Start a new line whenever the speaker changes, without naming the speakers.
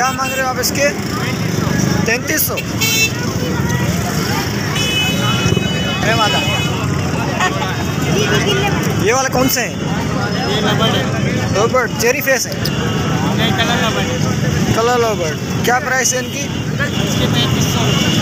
क्या मांग रहे हो आप इसके? तैंतीस सौ। ये माता ये वाला कौन से हैं? चेरी फेस है। कलर लोबर्ट क्या प्राइस है इनकी?
पैंतीस